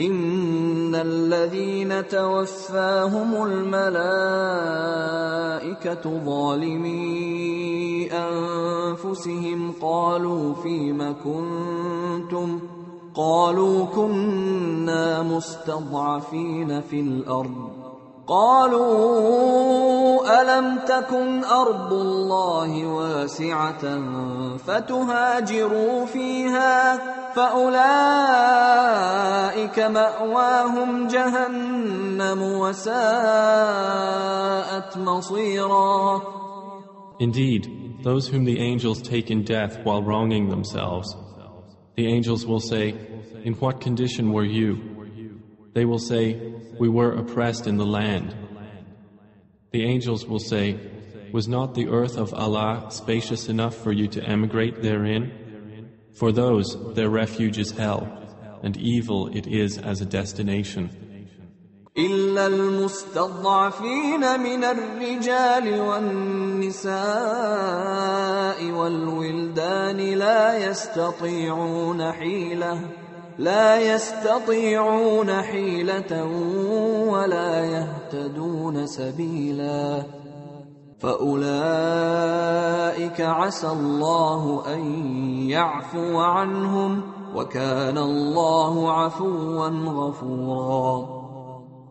إن الذين توفاهم الملائكة ظالمي أنفسهم قالوا فيم كنتم قالوا كنا مستضعفين في الأرض قالوا ألم تكن أرض الله واسعة فتهاجروا فيها فأولئك مأواهم جهنم وساءت مصيرا Indeed, those whom the angels take in death while wronging themselves, the angels will say, In what condition were you? They will say, We were oppressed in the land. The angels will say, Was not the earth of Allah spacious enough for you to emigrate therein? For those, their refuge is hell, and evil it is as a destination. إلا المستضعفين من الرجال والنساء والولدان لا يستطيعون حيله لا يستطيعون حيلة ولا يهتدون سبيلا فأولئك عسى الله أن يعفو عنهم وكان الله عفوا غفورا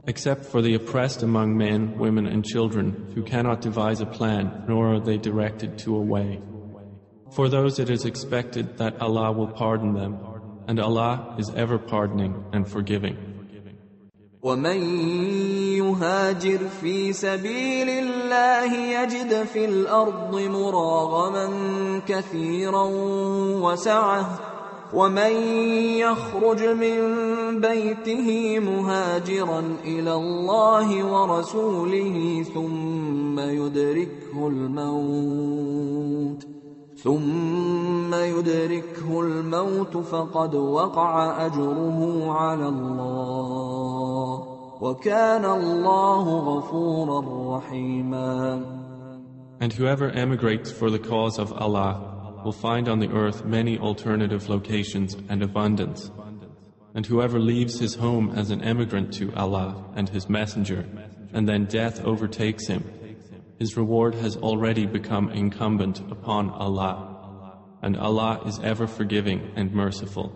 Except for the oppressed among men, women, and children, who cannot devise a plan, nor are they directed to a way. For those it is expected that Allah will pardon them, And Allah is ever pardoning and forgiving. ومن يهاجر في سبيل الله يجد في الأرض مراغما كثيرا وسعه ومن يخرج من بيته مهاجرا إلى الله ورسوله ثم يدركه الموت ثم يدركه الموت فقد وقع اجره على الله وكان الله غفورا رحيما And whoever emigrates for the cause of Allah will find on the earth many alternative locations and abundance. And whoever leaves his home as an emigrant to Allah and His Messenger, and then death overtakes him, his reward has already become incumbent upon Allah, and Allah is ever forgiving and merciful.